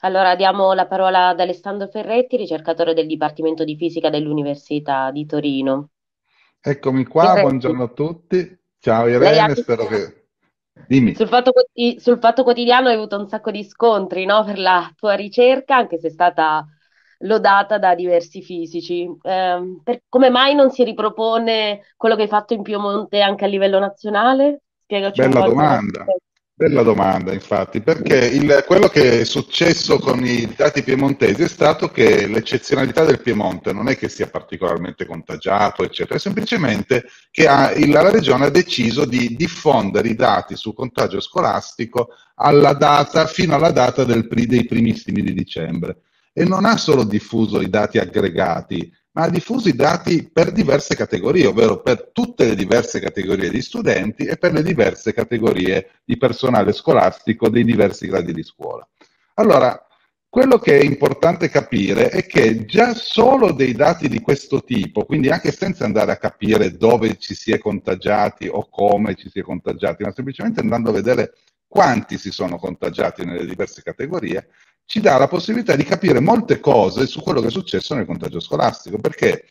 Allora diamo la parola ad Alessandro Ferretti, ricercatore del Dipartimento di Fisica dell'Università di Torino. Eccomi qua, Ferretti, buongiorno a tutti. Ciao lei ha Irene, spero che... Dimmi. sul Fatto, sul Fatto Quotidiano hai avuto un sacco di scontri, no, per la tua ricerca, anche se è stata lodata da diversi fisici. Ehm, per- come mai non si ripropone quello che hai fatto in Piemonte anche a livello nazionale? Spiegaci un Bella po' il domanda. Bella domanda infatti, perché il- quello che è successo con i dati piemontesi è stato che l'eccezionalità del Piemonte non è che sia particolarmente contagiato, eccetera, è semplicemente che ha- la regione ha deciso di diffondere i dati sul contagio scolastico alla data, fino alla data del dei primissimi di dicembre. E non ha solo diffuso i dati aggregati, ma ha diffuso i dati per diverse categorie, ovvero per tutte le diverse categorie di studenti e per le diverse categorie di personale scolastico dei diversi gradi di scuola. Allora, quello che è importante capire è che già solo dei dati di questo tipo, quindi anche senza andare a capire dove ci si è contagiati o come ci si è contagiati, ma semplicemente andando a vedere quanti si sono contagiati nelle diverse categorie, ci dà la possibilità di capire molte cose su quello che è successo nel contagio scolastico, perché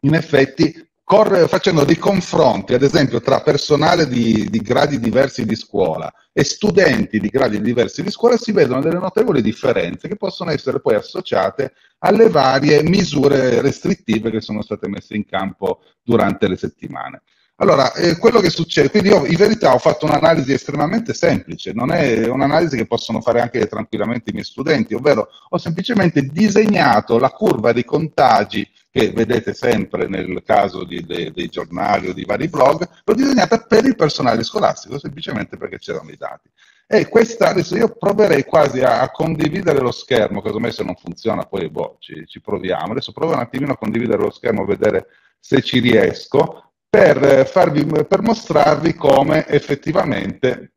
in effetti corre, facendo dei confronti, ad esempio, tra personale di, di gradi diversi di scuola e studenti di gradi diversi di scuola, si vedono delle notevoli differenze che possono essere poi associate alle varie misure restrittive che sono state messe in campo durante le settimane. Allora, eh, quello che succede, quindi io in verità ho fatto un'analisi estremamente semplice, non è un'analisi che possono fare anche tranquillamente i miei studenti, ovvero ho semplicemente disegnato la curva dei contagi che vedete sempre nel caso di, de, dei giornali o di vari blog, l'ho disegnata per il personale scolastico, semplicemente perché c'erano i dati. E questa, adesso io proverei quasi a, a condividere lo schermo, casomai se non funziona poi boh, ci, ci proviamo. Adesso provo un attimino a condividere lo schermo, a vedere se ci riesco per, farvi, per mostrarvi come effettivamente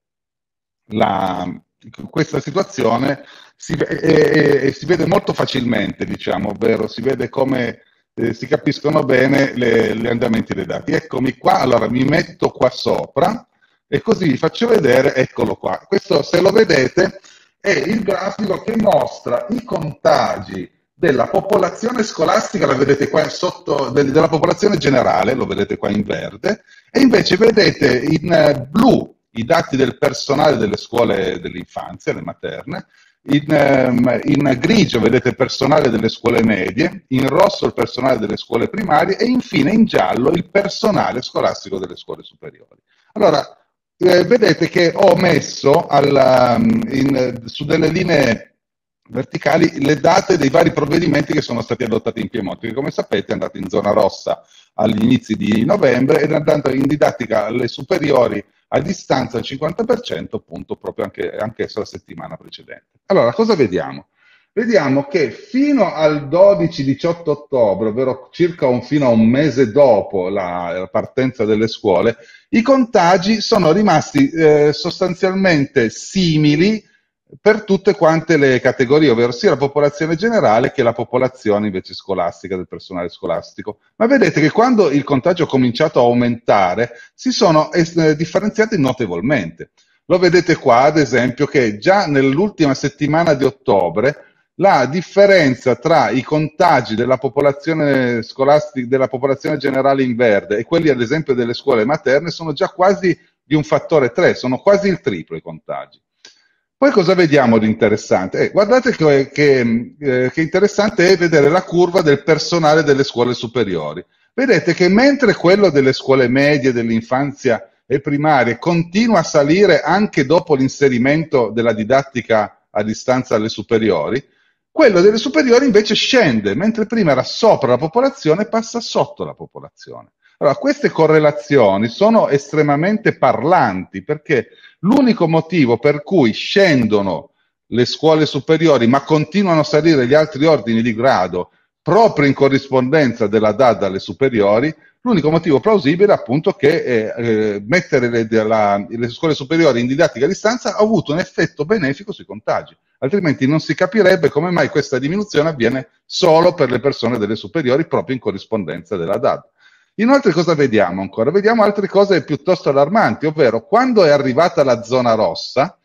la, questa situazione si, e, e, si, vede molto facilmente, diciamo, ovvero si vede come eh, si capiscono bene gli andamenti dei dati. Eccomi qua, allora mi metto qua sopra e così vi faccio vedere, eccolo qua. Questo, se lo vedete, è il grafico che mostra i contagi della popolazione scolastica, la vedete qua sotto, della popolazione generale, lo vedete qua in verde, e invece vedete in eh, blu i dati del personale delle scuole dell'infanzia, le materne, in, ehm, in, grigio vedete il personale delle scuole medie, in rosso il personale delle scuole primarie e infine in giallo il personale scolastico delle scuole superiori. Allora, eh, vedete che ho messo alla, in, su delle linee verticali le date dei vari provvedimenti che sono stati adottati in Piemonte, che come sapete è andato in zona rossa agli inizi di novembre ed è andato in didattica alle superiori a distanza del 50%, appunto proprio anche, anche la settimana precedente. Allora, cosa vediamo? Vediamo che fino al 12-18 ottobre, ovvero circa un, fino a un mese dopo la, la partenza delle scuole, i contagi sono rimasti eh, sostanzialmente simili per tutte quante le categorie, ovvero sia la popolazione generale che la popolazione invece scolastica, del personale scolastico. Ma vedete che quando il contagio ha cominciato a aumentare, si sono eh, differenziati notevolmente. Lo vedete qua, ad esempio, che già nell'ultima settimana di ottobre la differenza tra i contagi della popolazione scolastica, della popolazione generale in verde e quelli, ad esempio, delle scuole materne sono già quasi di un fattore 3, sono quasi il triplo i contagi. Poi cosa vediamo di interessante? Eh, guardate che, che, eh, che, interessante è vedere la curva del personale delle scuole superiori. Vedete che mentre quello delle scuole medie, dell'infanzia e primarie continua a salire anche dopo l'inserimento della didattica a distanza alle superiori, quello delle superiori invece scende, mentre prima era sopra la popolazione, passa sotto la popolazione. Allora, queste correlazioni sono estremamente parlanti perché l'unico motivo per cui scendono le scuole superiori ma continuano a salire gli altri ordini di grado proprio in corrispondenza della DAD alle superiori, l'unico motivo plausibile è appunto che eh, eh, mettere le, la, le, scuole superiori in didattica a distanza ha avuto un effetto benefico sui contagi, altrimenti non si capirebbe come mai questa diminuzione avviene solo per le persone delle superiori proprio in corrispondenza della DAD. Inoltre cosa vediamo ancora? Vediamo altre cose piuttosto allarmanti, ovvero quando è arrivata la zona rossa,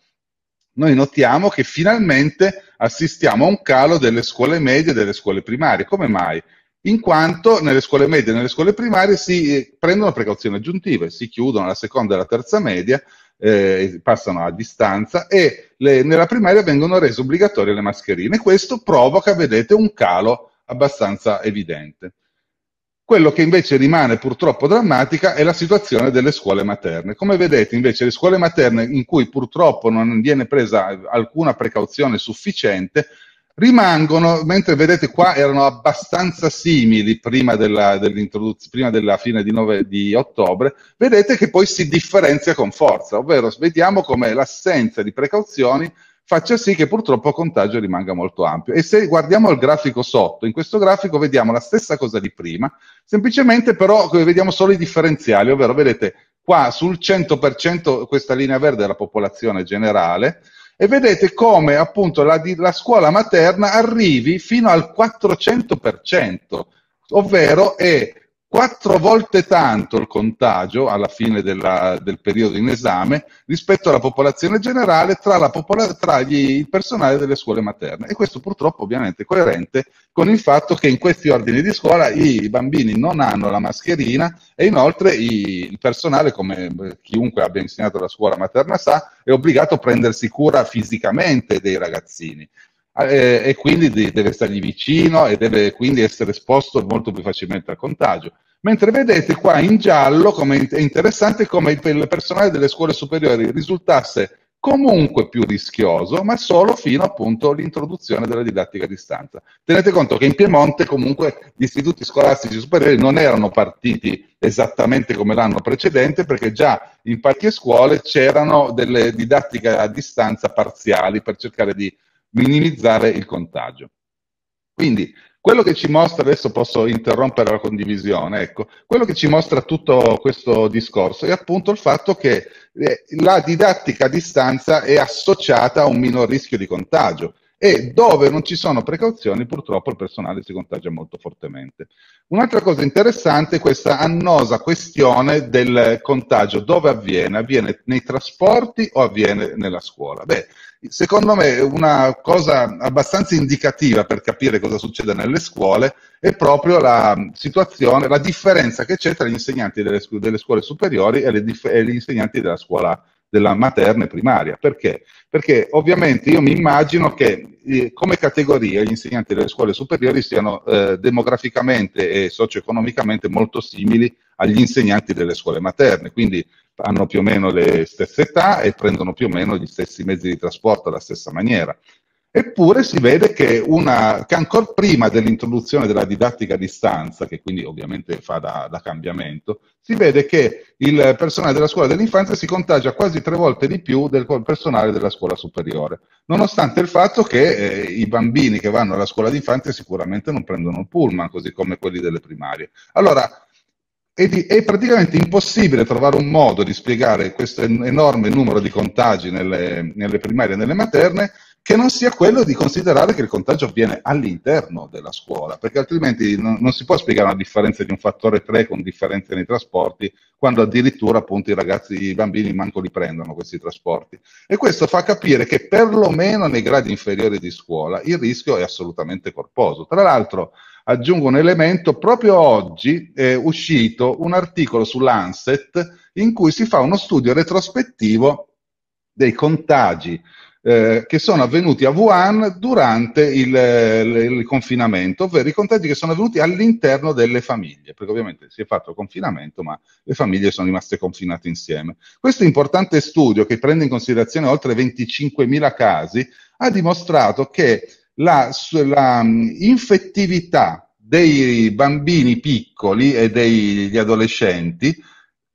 noi notiamo che finalmente assistiamo a un calo delle scuole medie e delle scuole primarie. Come mai? In quanto nelle scuole medie e nelle scuole primarie si eh, prendono precauzioni aggiuntive, si chiudono la seconda e la terza media, eh, passano a distanza e le, nella primaria vengono rese obbligatorie le mascherine. Questo provoca, vedete, un calo abbastanza evidente. Quello che invece rimane purtroppo drammatica è la situazione delle scuole materne. Come vedete invece le scuole materne in cui purtroppo non viene presa alcuna precauzione sufficiente rimangono, mentre vedete qua erano abbastanza simili prima della, prima della fine di, nove, di, ottobre, vedete che poi si differenzia con forza, ovvero vediamo come l'assenza di precauzioni faccia sì che purtroppo il contagio rimanga molto ampio. E se guardiamo il grafico sotto, in questo grafico vediamo la stessa cosa di prima, semplicemente però vediamo solo i differenziali, ovvero vedete qua sul 100% questa linea verde è la popolazione generale, e vedete come appunto la, la, scuola materna arrivi fino al 400%, ovvero è quattro volte tanto il contagio alla fine della, del periodo in esame rispetto alla popolazione generale tra, la popola- tra gli, il personale delle scuole materne. E questo purtroppo ovviamente è coerente con il fatto che in questi ordini di scuola i bambini non hanno la mascherina e inoltre i, il personale, come chiunque abbia insegnato la scuola materna sa, è obbligato a prendersi cura fisicamente dei ragazzini. Eh, e quindi deve stargli vicino e deve quindi essere esposto molto più facilmente al contagio. Mentre vedete qua in giallo come è interessante come il personale delle scuole superiori risultasse comunque più rischioso, ma solo fino appunto all'introduzione della didattica a distanza. Tenete conto che in Piemonte comunque gli istituti scolastici superiori non erano partiti esattamente come l'anno precedente, perché già in parecchie scuole c'erano delle didattiche a distanza parziali per cercare di minimizzare il contagio. Quindi quello che ci mostra, adesso posso interrompere la condivisione, ecco, quello che ci mostra tutto questo discorso è appunto il fatto che eh, la didattica a distanza è associata a un minor rischio di contagio e dove non ci sono precauzioni purtroppo il personale si contagia molto fortemente. Un'altra cosa interessante è questa annosa questione del contagio, dove avviene? Avviene nei trasporti o avviene nella scuola? Beh, secondo me una cosa abbastanza indicativa per capire cosa succede nelle scuole è proprio la situazione, la differenza che c'è tra gli insegnanti delle, delle scuole superiori e, dif- e, gli insegnanti della scuola della materna e primaria. Perché? Perché ovviamente io mi immagino che eh, come categoria gli insegnanti delle scuole superiori siano eh, demograficamente e socio-economicamente molto simili agli insegnanti delle scuole materne, quindi hanno più o meno le stesse età e prendono più o meno gli stessi mezzi di trasporto alla stessa maniera. Eppure si vede che, una, che ancora prima dell'introduzione della didattica a distanza, che quindi ovviamente fa da, da, cambiamento, si vede che il personale della scuola dell'infanzia si contagia quasi tre volte di più del personale della scuola superiore, nonostante il fatto che eh, i bambini che vanno alla scuola d'infanzia sicuramente non prendono il pullman, così come quelli delle primarie. Allora, è, di, è, praticamente impossibile trovare un modo di spiegare questo enorme numero di contagi nelle, nelle, primarie e nelle materne che non sia quello di considerare che il contagio avviene all'interno della scuola, perché altrimenti non, non si può spiegare una differenza di un fattore 3 con differenze nei trasporti, quando addirittura appunto i ragazzi, i bambini manco li prendono questi trasporti. E questo fa capire che perlomeno nei gradi inferiori di scuola il rischio è assolutamente corposo. Tra l'altro, aggiungo un elemento, proprio oggi è uscito un articolo sull'Anset in cui si fa uno studio retrospettivo dei contagi eh, che sono avvenuti a Wuhan durante il, il, il, confinamento, ovvero i contagi che sono avvenuti all'interno delle famiglie, perché ovviamente si è fatto il confinamento, ma le famiglie sono rimaste confinate insieme. Questo importante studio, che prende in considerazione oltre 25.000 casi, ha dimostrato che la, la infettività dei bambini piccoli e degli adolescenti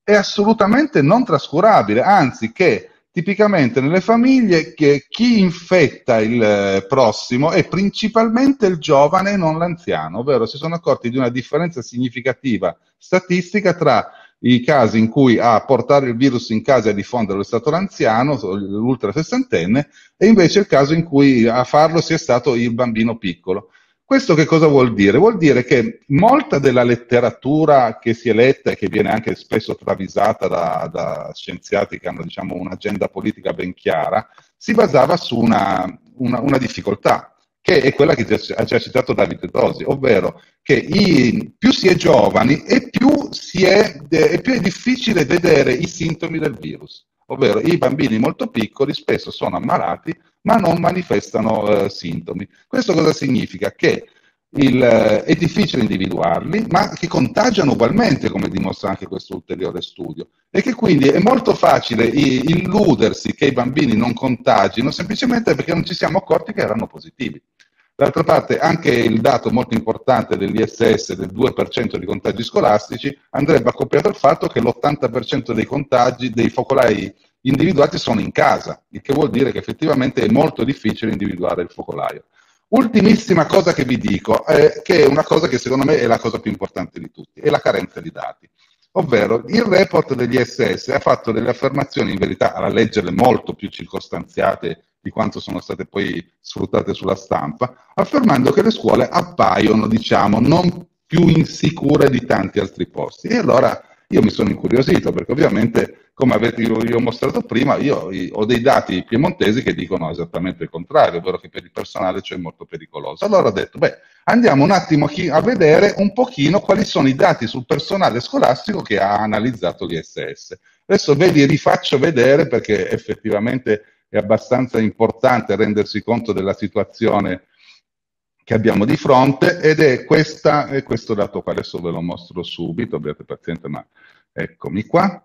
è assolutamente non trascurabile, anzi che tipicamente nelle famiglie che chi infetta il eh, prossimo è principalmente il giovane e non l'anziano, ovvero si sono accorti di una differenza significativa statistica tra i casi in cui a portare il virus in casa e a diffonderlo è stato l'anziano, l'ultra sessantenne, e invece il caso in cui a farlo sia stato il bambino piccolo. Questo che cosa vuol dire? Vuol dire che molta della letteratura che si è letta e che viene anche spesso travisata da, da scienziati che hanno diciamo, un'agenda politica ben chiara, si basava su una, una, una difficoltà, che è quella che ha già citato Davide Tosi, ovvero che i, più si è giovani e più, si è, e più è difficile vedere i sintomi del virus, ovvero i bambini molto piccoli spesso sono ammalati ma non manifestano eh, sintomi. Questo cosa significa? Che il, eh, è difficile individuarli, ma che contagiano ugualmente, come dimostra anche questo ulteriore studio, e che quindi è molto facile illudersi che i bambini non contagino semplicemente perché non ci siamo accorti che erano positivi. D'altra parte, anche il dato molto importante dell'ISS del 2% di contagi scolastici andrebbe accoppiato al fatto che l'80% dei contagi, dei focolai individuati sono in casa, il che vuol dire che effettivamente è molto difficile individuare il focolaio. Ultimissima cosa che vi dico, eh, che è una cosa che secondo me è la cosa più importante di tutti, è la carenza di dati. Ovvero, il report degli SS ha fatto delle affermazioni, in verità, a leggerle molto più circostanziate di quanto sono state poi sfruttate sulla stampa, affermando che le scuole appaiono, diciamo, non più insicure di tanti altri posti. E allora io mi sono incuriosito, perché ovviamente come avete, io, io ho mostrato prima, io, io, ho dei dati piemontesi che dicono esattamente il contrario, ovvero che per il personale c'è molto pericoloso. Allora ho detto, beh, andiamo un attimo a vedere un pochino quali sono i dati sul personale scolastico che ha analizzato l'ISS. Adesso ve li rifaccio vedere perché effettivamente è abbastanza importante rendersi conto della situazione che abbiamo di fronte ed è, questa, è questo dato qua, adesso ve lo mostro subito, abbiate pazienza, ma eccomi qua.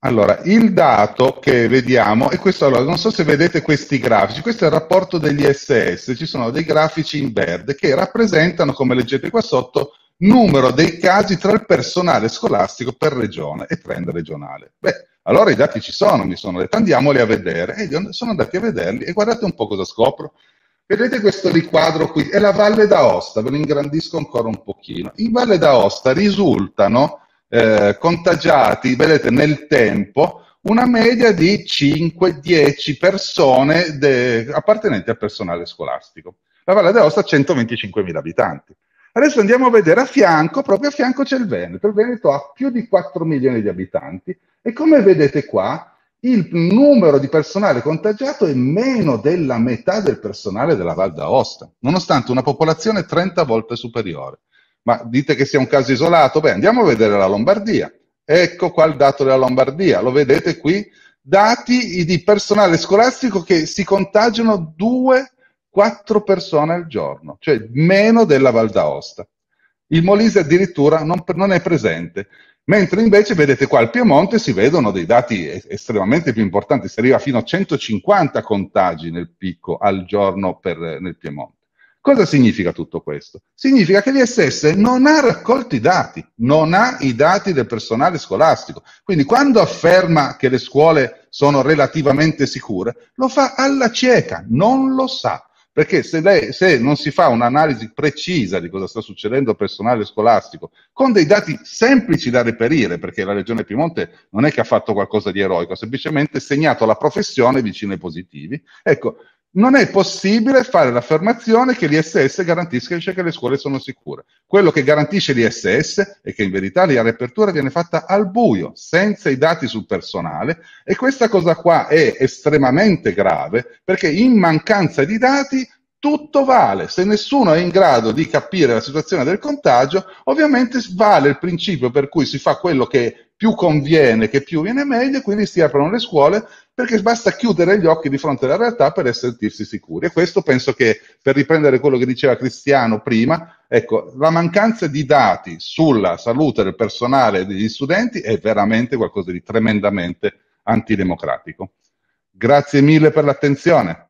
Allora, il dato che vediamo è questo, allora, non so se vedete questi grafici, questo è il rapporto degli SS, ci sono dei grafici in verde che rappresentano, come leggete qua sotto, numero dei casi tra il personale scolastico per regione e trend regionale. Beh, allora i dati ci sono, mi sono detto andiamoli a vedere, e sono andati a vederli e guardate un po' cosa scopro. Vedete questo riquadro qui? È la Valle d'Aosta, ve lo ingrandisco ancora un pochino. In Valle d'Aosta risultano eh, contagiati, vedete, nel tempo una media di 5-10 persone de- appartenenti al personale scolastico. La Valle d'Aosta ha 125.000 abitanti. Adesso andiamo a vedere a fianco, proprio a fianco c'è il Veneto. Il Veneto ha più di 4 milioni di abitanti e come vedete qua il numero di personale contagiato è meno della metà del personale della Val d'Aosta, nonostante una popolazione 30 volte superiore. Ma dite che sia un caso isolato? Beh, andiamo a vedere la Lombardia. Ecco qua il dato della Lombardia, lo vedete qui? Dati di personale scolastico che si contagiano 2-4 persone al giorno, cioè meno della Val d'Aosta. Il Molise addirittura non, non è presente. Mentre invece vedete qua al Piemonte si vedono dei dati estremamente più importanti, si arriva fino a 150 contagi nel picco al giorno per, nel Piemonte. Cosa significa tutto questo? Significa che l'ISS non ha raccolto i dati, non ha i dati del personale scolastico. Quindi quando afferma che le scuole sono relativamente sicure, lo fa alla cieca, non lo sa. Perché se, lei, se non si fa un'analisi precisa di cosa sta succedendo al personale scolastico, con dei dati semplici da reperire, perché la Regione Piemonte non è che ha fatto qualcosa di eroico, ha semplicemente segnato la professione vicino ai positivi, ecco, non è possibile fare l'affermazione che l'ISS garantisca che le scuole sono sicure. Quello che garantisce l'ISS è che in verità la riapertura viene fatta al buio, senza i dati sul personale e questa cosa qua è estremamente grave perché in mancanza di dati tutto vale. Se nessuno è in grado di capire la situazione del contagio, ovviamente vale il principio per cui si fa quello che più conviene, che più viene meglio, quindi si aprono le scuole perché basta chiudere gli occhi di fronte alla realtà per sentirsi sicuri. E questo penso che, per riprendere quello che diceva Cristiano prima, ecco, la mancanza di dati sulla salute del personale e degli studenti è veramente qualcosa di tremendamente antidemocratico. Grazie mille per l'attenzione.